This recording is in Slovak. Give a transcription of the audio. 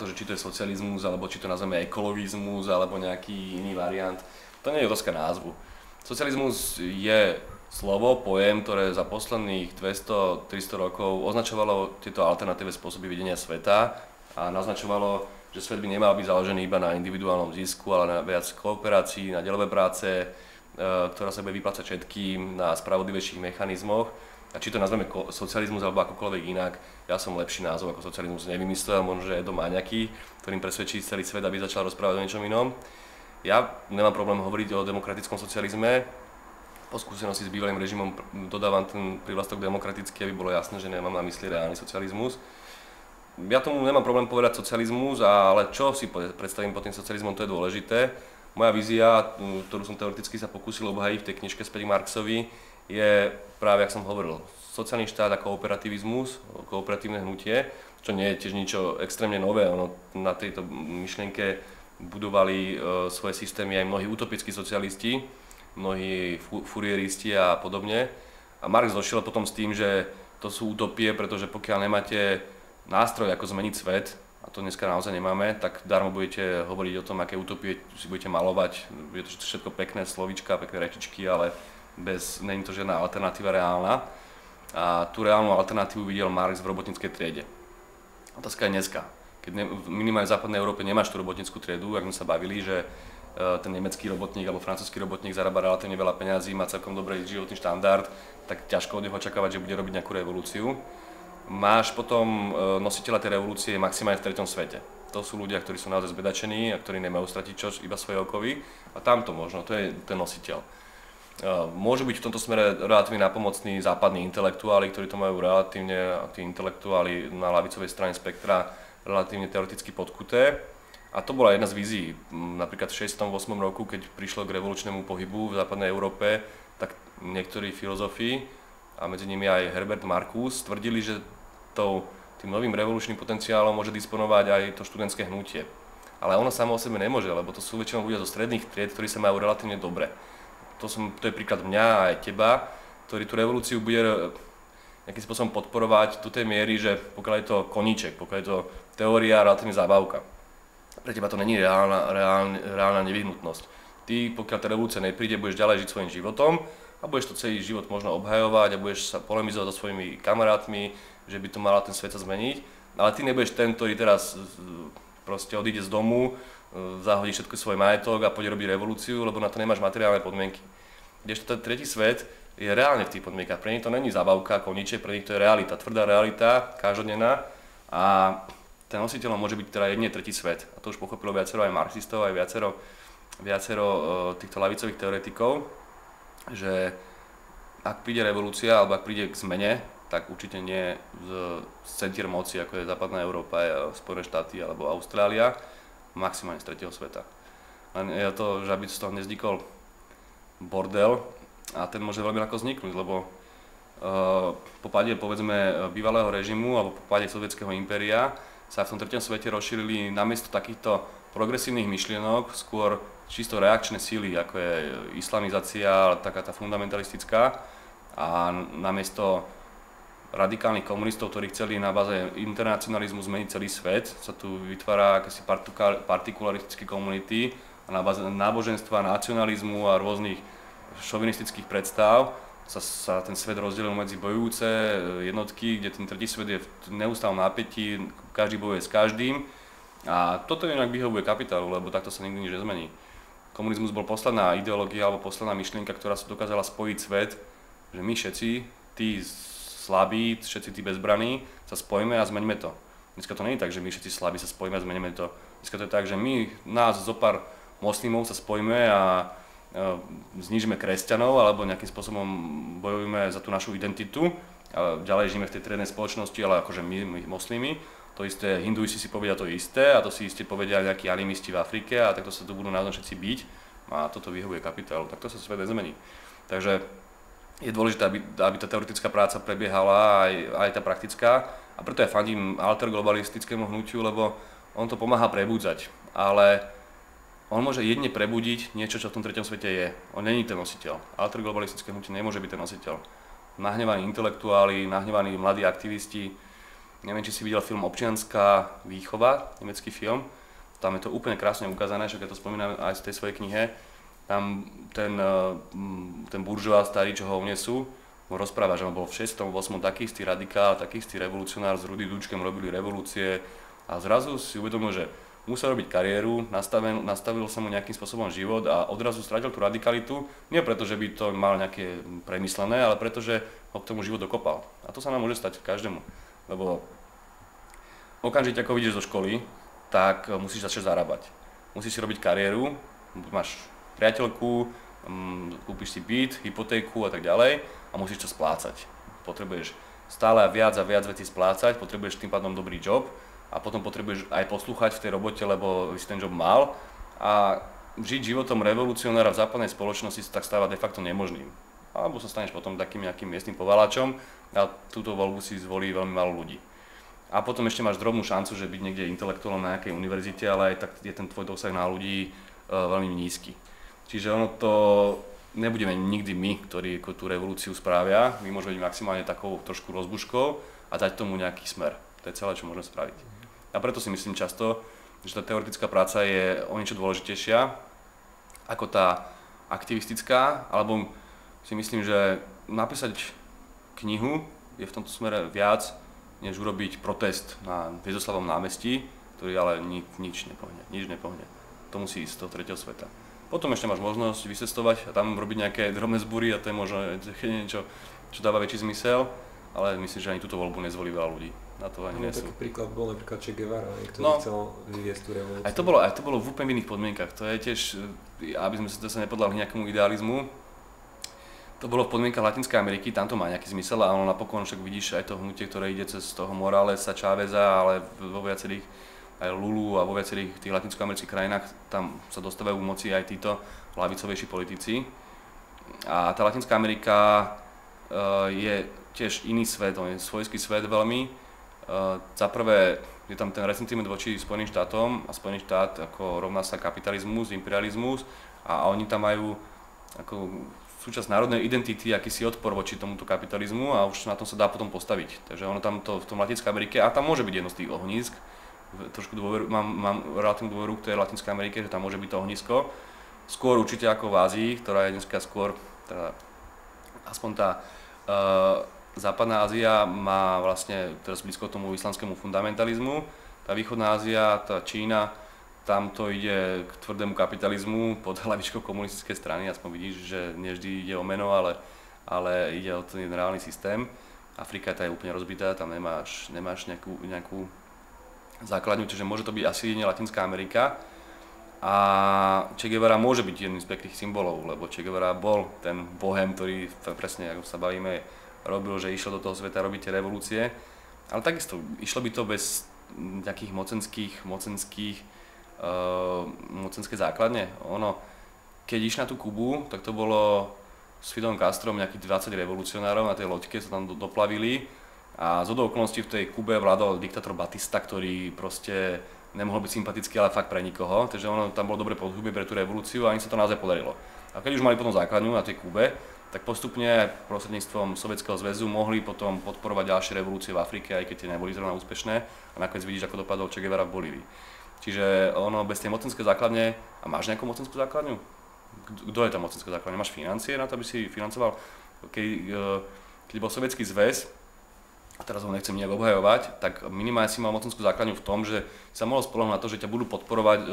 to, že či to je socializmus, alebo či to nazveme ekologizmus, alebo nejaký iný variant, to nie je otázka názvu. Socializmus je slovo, pojem, ktoré za posledných 200-300 rokov označovalo tieto alternatívne spôsoby videnia sveta a naznačovalo, že svet by nemal byť založený iba na individuálnom zisku, ale na viac kooperácií, na delové práce, e, ktorá sa bude vyplácať všetkým, na spravodlivejších mechanizmoch. A či to nazveme socializmus alebo akokoľvek inak, ja som lepší názov ako socializmus nevymyslel, možno, že je to Maňaký, ktorým presvedčí celý svet, aby začal rozprávať o niečom inom. Ja nemám problém hovoriť o demokratickom socializme, po skúsenosti s bývalým režimom dodávam ten prívlastok demokratický, aby bolo jasné, že nemám na mysli reálny socializmus. Ja tomu nemám problém povedať socializmus, ale čo si predstavím pod tým socializmom, to je dôležité. Moja vízia, ktorú som teoreticky sa pokúsil obhajiť v tej knižke späť Marxovi, je práve, ako som hovoril, sociálny štát a kooperativizmus, kooperatívne hnutie, čo nie je tiež ničo extrémne nové. Ono na tejto myšlienke budovali e, svoje systémy aj mnohí utopickí socialisti, mnohí furieristi a podobne. A Marx došiel potom s tým, že to sú utopie, pretože pokiaľ nemáte nástroj, ako zmeniť svet, a to dneska naozaj nemáme, tak darmo budete hovoriť o tom, aké utopie si budete malovať. Je to všetko pekné slovička, pekné rečičky, ale bez, není to žiadna alternatíva reálna. A tú reálnu alternatívu videl Marx v robotníckej triede. Otázka je dneska. Keď ne, minimálne v západnej Európe nemáš tú robotníckú triedu, ak sme sa bavili, že e, ten nemecký robotník alebo francúzsky robotník zarába relatívne veľa peňazí, má celkom dobrý životný štandard, tak ťažko od neho očakávať, že bude robiť nejakú revolúciu. Máš potom e, nositeľa tej revolúcie maximálne v treťom svete. To sú ľudia, ktorí sú naozaj zbedačení a ktorí nemajú stratiť čo, iba svoje okovy. A tamto možno, to je ten nositeľ. Môžu byť v tomto smere relatívne napomocní západní intelektuáli, ktorí to majú relatívne, tí intelektuáli na lavicovej strane spektra, relatívne teoreticky podkuté. A to bola jedna z vízií. Napríklad v 68. roku, keď prišlo k revolučnému pohybu v západnej Európe, tak niektorí filozofi, a medzi nimi aj Herbert Marcus, tvrdili, že tou, tým novým revolučným potenciálom môže disponovať aj to študentské hnutie. Ale ono samo o sebe nemôže, lebo to sú väčšinou ľudia zo stredných tried, ktorí sa majú relatívne dobre to, som, to je príklad mňa a aj teba, ktorý tú revolúciu bude eh, nejakým spôsobom podporovať do tej miery, že pokiaľ je to koníček, pokiaľ je to teória, relatívne zábavka. Pre teba to není reálna, reálna, reálna nevyhnutnosť. Ty, pokiaľ tá revolúcia nepríde, budeš ďalej žiť svojim životom a budeš to celý život možno obhajovať a budeš sa polemizovať so svojimi kamarátmi, že by to mala ten svet sa zmeniť, ale ty nebudeš ten, ktorý teraz proste odíde z domu, E, zahodí všetko svoj majetok a pôjde robiť revolúciu, lebo na to nemáš materiálne podmienky. Kdežto ten tretí svet je reálne v tých podmienkach. Pre nich to není zabavka, koniče, pre nich to je realita, tvrdá realita, každodenná a ten nositeľom môže byť teda jedine tretí svet. A to už pochopilo viacero aj marxistov, aj viacero, viacero uh, týchto lavicových teoretikov, že ak príde revolúcia alebo ak príde k zmene, tak určite nie z centier moci, ako je západná Európa, Spojené štáty alebo Austrália, maximálne z tretieho sveta. Len je to, že aby z toho nevznikol bordel a ten môže veľmi ľahko vzniknúť, lebo uh, po páde povedzme bývalého režimu alebo po páde sovietského impéria sa v tom tretom svete rozšírili namiesto takýchto progresívnych myšlienok skôr čisto reakčné síly, ako je islamizácia, taká tá fundamentalistická a namiesto radikálnych komunistov, ktorí chceli na báze internacionalizmu zmeniť celý svet. Sa tu vytvára akési partikularistické komunity a na báze náboženstva, nacionalizmu a rôznych šovinistických predstav sa, sa ten svet rozdelil medzi bojujúce jednotky, kde ten tretí svet je v neustálom napätí, každý bojuje s každým. A toto inak vyhovuje kapitálu, lebo takto sa nikdy nič nezmení. Komunizmus bol posledná ideológia alebo posledná myšlienka, ktorá sa dokázala spojiť svet, že my všetci, tí slabí, všetci tí bezbraní, sa spojíme a zmeňme to. Dneska to nie je tak, že my všetci slabí sa spojíme a zmeníme to. Dneska to je tak, že my, nás zo pár moslimov sa spojíme a znižíme kresťanov alebo nejakým spôsobom bojujeme za tú našu identitu a ďalej žijeme v tej triednej spoločnosti, ale akože my, my moslimi. To isté, hinduisti si povedia to isté a to si isté povedia nejakí animisti v Afrike a takto sa tu budú názvom všetci byť a toto vyhovuje kapitálu. Takto sa svet nezmení. Takže je dôležité, aby, aby tá teoretická práca prebiehala aj, aj tá praktická a preto ja fandím alterglobalistickému hnutiu, lebo on to pomáha prebudzať, ale on môže jedne prebudiť niečo, čo v tom treťom svete je. On není ten nositeľ. Alterglobalistické hnutie nemôže byť ten nositeľ. Nahnevaní intelektuáli, nahnevaní mladí aktivisti, Neviem, či si videl film Občianská výchova, nemecký film. Tam je to úplne krásne ukázané, že keď to spomínam aj v tej svojej knihe. Tam ten, eh, ten buržoá starý, čo ho unesú, mu rozpráva, že on bol v 68. taký istý radikál, taký istý revolucionár, s Rudy Dučkem robili revolúcie a zrazu si uvedomil, že musel robiť kariéru, nastavil, nastavil sa mu nejakým spôsobom život a odrazu stratil tú radikalitu, nie preto, že by to mal nejaké premyslené, ale preto, že ho k tomu život dokopal. A to sa nám môže stať každému, lebo okamžite ako vidíš zo školy, tak musíš začať zarábať. Musíš si robiť kariéru, máš priateľku, mm, kúpiš si byt, hypotéku a tak ďalej a musíš to splácať. Potrebuješ stále viac a viac vecí splácať, potrebuješ tým pádom dobrý job a potom potrebuješ aj poslúchať v tej robote, lebo si ten job mal a žiť životom revolucionára v západnej spoločnosti sa tak stáva de facto nemožným. Alebo sa staneš potom takým nejakým miestnym povalačom a túto voľbu si zvolí veľmi málo ľudí. A potom ešte máš drobnú šancu, že byť niekde intelektuálom na nejakej univerzite, ale aj tak je ten tvoj dosah na ľudí uh, veľmi nízky. Čiže ono to nebudeme nikdy my, ktorí tú revolúciu správia, my môžeme byť maximálne takou trošku rozbuškou a dať tomu nejaký smer. To je celé, čo môžeme spraviť. A preto si myslím často, že tá teoretická práca je o niečo dôležitejšia ako tá aktivistická, alebo si myslím, že napísať knihu je v tomto smere viac, než urobiť protest na Viezoslavom námestí, ktorý ale ni, nič nepohne, nič nepohne. To musí ísť z toho tretieho sveta. Potom ešte máš možnosť vysestovať a tam robiť nejaké drobné zbúry a to je možno niečo, čo dáva väčší zmysel, ale myslím, že ani túto voľbu nezvolí veľa ľudí na to ani no, nie sú. Taký príklad bol napríklad Che Guevara, ktorý no, chcel vyviesť tú revolúciu. Aj to, bolo, aj to bolo v úplne iných podmienkach. To je tiež, e, aby sme sa nepodľali nejakému idealizmu, to bolo v podmienkach Latinskej Ameriky, tam to má nejaký zmysel a ono napokon však vidíš aj to hnutie, ktoré ide cez toho Moralesa, Cháveza, ale vo viacerých aj Lulu a vo viacerých tých latinskoamerických krajinách tam sa dostávajú moci aj títo lavicovejší politici. A tá Latinská Amerika uh, je tiež iný svet, on je svojský svet veľmi Uh, za prvé je tam ten resentiment voči Spojeným štátom a Spojený štát ako rovná sa kapitalizmus, imperializmus a oni tam majú ako súčasť národnej identity, akýsi odpor voči tomuto kapitalizmu a už na tom sa dá potom postaviť. Takže ono tam to v tom Latinskej Amerike, a tam môže byť jedno z tých ohnízk, trošku dôveru, mám, mám relatívnu dôveru k tej Latinskej Amerike, že tam môže byť to ohnisko. Skôr určite ako v Ázii, ktorá je dneska skôr, teda aspoň tá uh, Západná Ázia má vlastne teraz blízko tomu islamskému fundamentalizmu, tá východná Ázia, tá Čína, tam to ide k tvrdému kapitalizmu pod hlavičkou komunistickej strany, aspoň vidíš, že nevždy ide o meno, ale, ale ide o ten reálny systém. Afrika tá je úplne rozbitá, tam nemáš, nemáš nejakú, nejakú základňu, čiže môže to byť asi jedine Latinská Amerika. A Che Guevara môže byť jedným z pekných symbolov, lebo Che Guevara bol ten bohem, ktorý presne, ako sa bavíme, robil, že išiel do toho sveta robiť revolúcie. Ale takisto, išlo by to bez nejakých mocenských, mocenských, uh, mocenské základne. Ono, keď iš na tú Kubu, tak to bolo s Fidom Castrom nejakých 20 revolucionárov na tej loďke sa tam do, doplavili a z okolností v tej Kube vládol diktátor Batista, ktorý proste nemohol byť sympatický, ale fakt pre nikoho, takže ono tam bolo dobre podhubie pre tú revolúciu a im sa to naozaj podarilo. A keď už mali potom základňu na tej Kube, tak postupne prostredníctvom Sovietskeho zväzu mohli potom podporovať ďalšie revolúcie v Afrike, aj keď tie neboli zrovna úspešné. A nakoniec vidíš, ako dopadol Che Guevara v Bolívii. Čiže ono bez tej mocenskej základne, a máš nejakú mocenskú základňu? Kto je tá mocenská základňa? Máš financie na to, aby si financoval? Keď, e, keď bol Sovietský zväz, teraz ho nechcem nejak obhajovať, tak minimálne si mal mocenskú základňu v tom, že sa mohol spolahnuť na to, že ťa budú podporovať